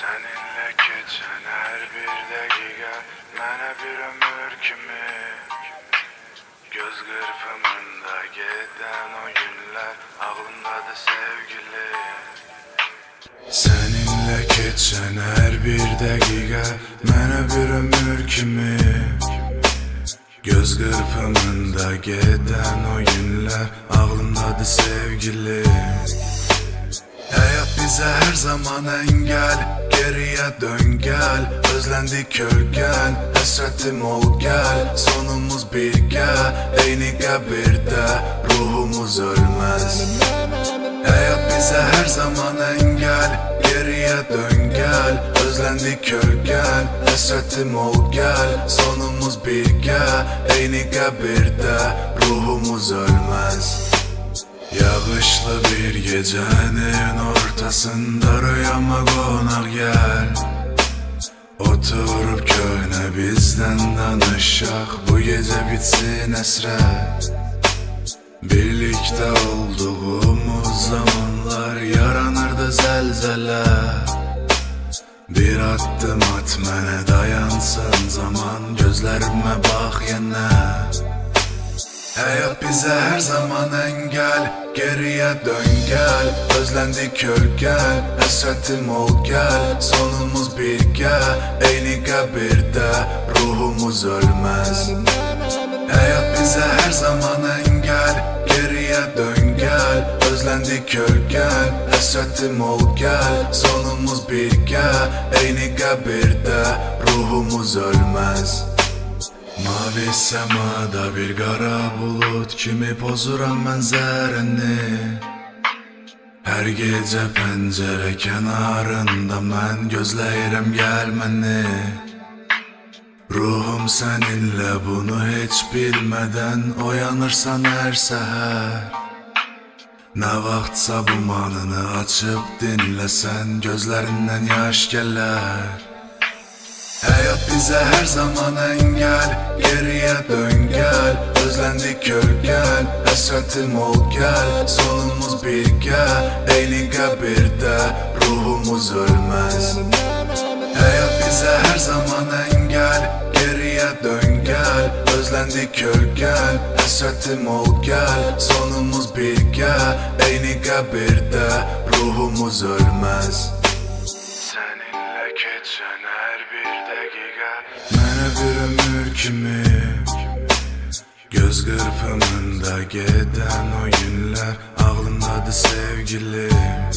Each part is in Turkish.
Seninle geçen her bir dakika Mənə bir ömür kimi? Göz qırpımında gedən o günlər Ağlımdadır sevgili. Seninle geçen her bir dakika Mənə bir ömür kimi? Göz qırpımında gedən o günlər Ağlımdadır sevgili bize her zaman engel. Geriye dön gel Özlendik kölgen. Hasretim ol gel Sonumuz birge Eyni kabirde Ruhumuz ölmez. Hayat bize her zaman engel. Geriye dön gel Özlendik kölgen. Hasretim ol gel Sonumuz birge Eyni kabirde Ruhumuz ölmez Yağışlı bir gecenin ortasında rüyama konak gel. Oturup köhne bizden danışak Bu gece bitsin esret. Birlikte olduğumuz zamanlar yaranırdı zelzele. Bir adım at mene dayansın zaman Gözlerime bak yine Hayat bize her zaman engel. Geriye dön gel. Özlendik kölgen Hasretim ol gel. Sonumuz birge Eyni kabirde Ruhumuz ölmez. Hayat bize her zaman engel. Geriye dön gel. Özlendik kölgen Hasretim ol gel. Sonumuz birge Eyni kabirde Ruhumuz ölmez Mavi semada bir qara bulut kimi pozuram mənzərəni Hər gecə pəncərə kənarında mən gözləyirəm gəlməni Ruhum səninlə bunu heç bilmədən oyanırsan hər səhər Nə vaxtsa bu manını açıb dinləsən gözlərindən yaş gələr Hayat bize her zaman engel. Geriye dön gel. Özlendik kölgen Hasretim ol gel. Sonumuz birge Eyni kabirde Ruhumuz ölmez. Hayat bize her zaman engel. Geriye dön gel. Özlendik kölgen Hasretim ol gel. Sonumuz birge Eyni kabirde Ruhumuz ölmez. Seninle geçen her bir dakika Mənə bir ömür kimi? Göz qırpımında gedən o günlər Ağlımdadır sevgilim.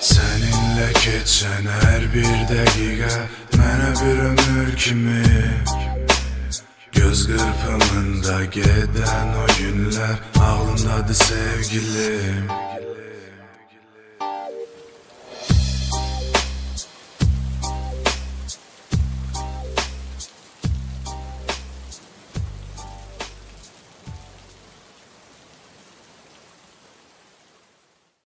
Seninle geçen her bir dakika Mənə bir ömür kimi? Göz qırpımında gedən o günlər Ağlımdadır sevgilim